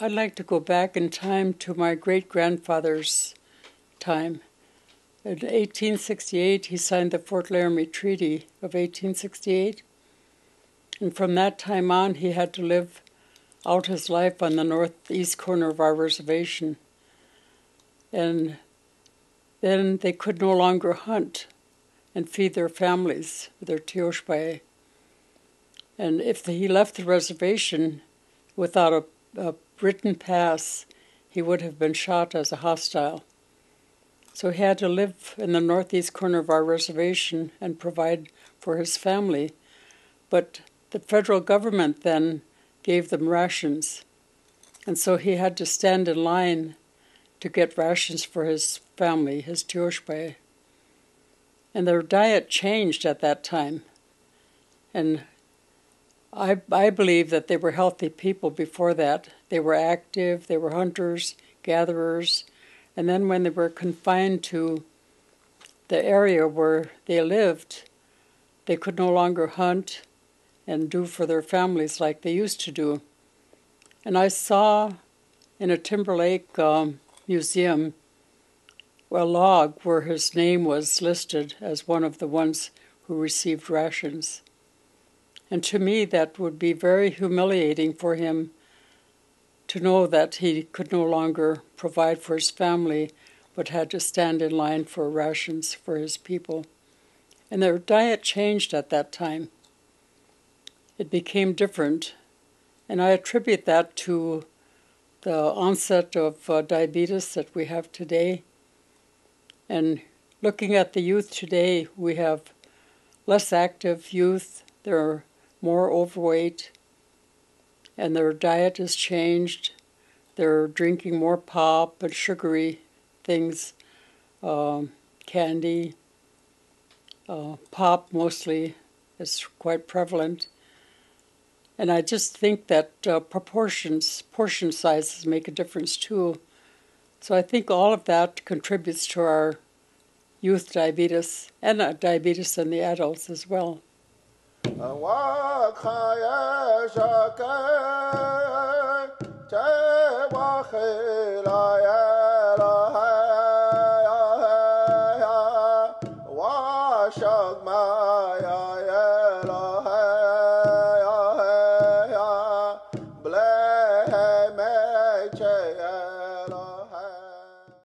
I'd like to go back in time to my great grandfather's time. In 1868, he signed the Fort Laramie Treaty of 1868. And from that time on, he had to live out his life on the northeast corner of our reservation. And then they could no longer hunt and feed their families with their tioshpai. And if he left the reservation without a, a written pass, he would have been shot as a hostile. So he had to live in the northeast corner of our reservation and provide for his family. But the federal government then gave them rations. And so he had to stand in line to get rations for his family, his tioshpai. And their diet changed at that time. And I, I believe that they were healthy people before that. They were active, they were hunters, gatherers, and then when they were confined to the area where they lived, they could no longer hunt and do for their families like they used to do. And I saw in a Timber Lake um, museum a log where his name was listed as one of the ones who received rations. And to me, that would be very humiliating for him to know that he could no longer provide for his family but had to stand in line for rations for his people. And their diet changed at that time. It became different. And I attribute that to the onset of uh, diabetes that we have today. And looking at the youth today, we have less active youth. They're more overweight, and their diet has changed. They're drinking more pop and sugary things, um, candy, uh, pop mostly is quite prevalent. And I just think that uh, proportions, portion sizes make a difference too. So I think all of that contributes to our youth diabetes and uh, diabetes in the adults as well.